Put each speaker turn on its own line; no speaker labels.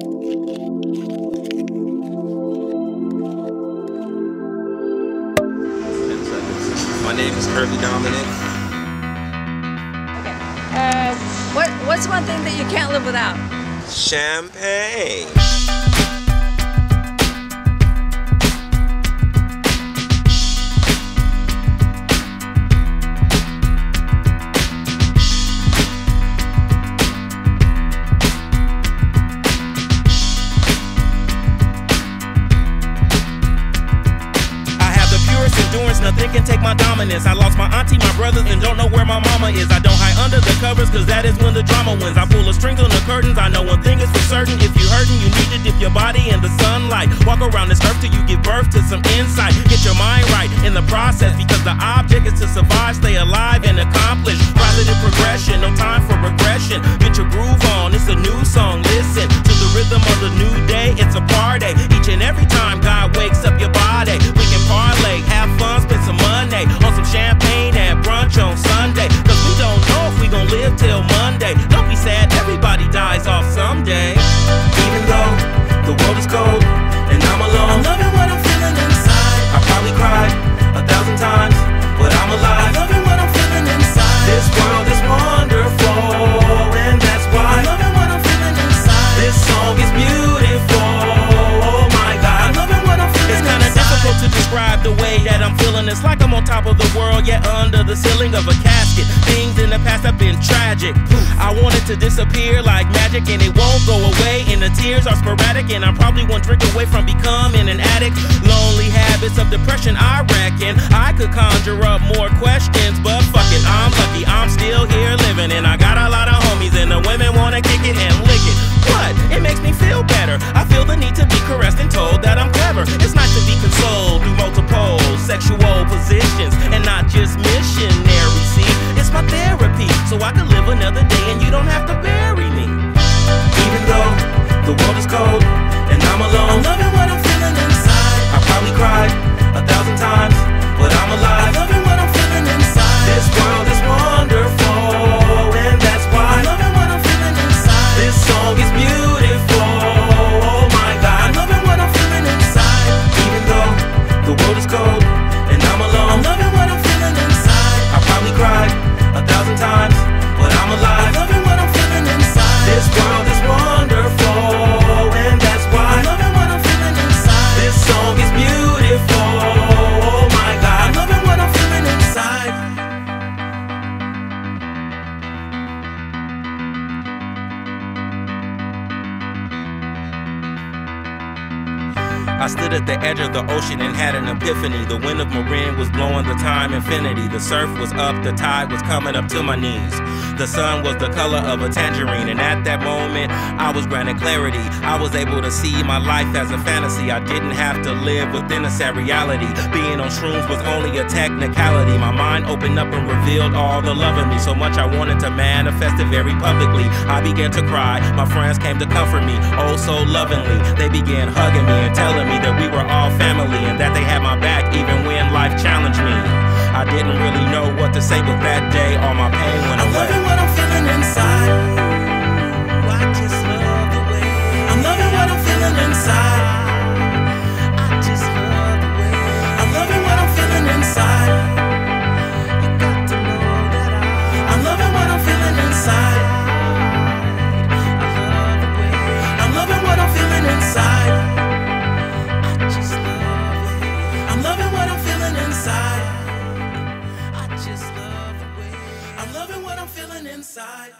My name is Kirby Dominant.
Okay. Uh, what What's one thing that you can't live without?
Champagne.
Nothing can take my dominance. I lost my auntie, my brothers, and don't know where my mama is. I don't hide under the covers, cause that is when the drama wins. I pull a string on the curtains, I know one thing is for certain. If you hurting, you need to dip your body in the sunlight. Walk around this earth till you give birth to some insight. Get your mind right in the process, because the object is to survive, stay alive, and accomplish positive progression. No time for regression. Get your groove on, it's a new song. If way that I'm feeling. It's like I'm on top of the world, yet under the ceiling of a casket. Things in the past have been tragic. I want it to disappear like magic, and it won't go away. And the tears are sporadic, and I'm probably one drink away from becoming an addict. Lonely habits of depression, I reckon. I could conjure up more questions, but fuck it, I'm lucky. I'm still here positions and not just missionary. See, it's my therapy, so I can live another day and you don't have to bury me. Even though I stood at the edge of the ocean and had an epiphany. The wind of Marin was blowing the time infinity. The surf was up, the tide was coming up to my knees. The sun was the color of a tangerine, and at that moment, I was granted clarity. I was able to see my life as a fantasy. I didn't have to live within a sad reality. Being on shrooms was only a technicality. My mind opened up and revealed all the love in me. So much I wanted to manifest it very publicly. I began to cry. My friends came to comfort me, oh so lovingly. They began hugging me and telling me that we were all family and that they had my back even when life challenged me. I didn't really know what to say, but that day all my pain went inside.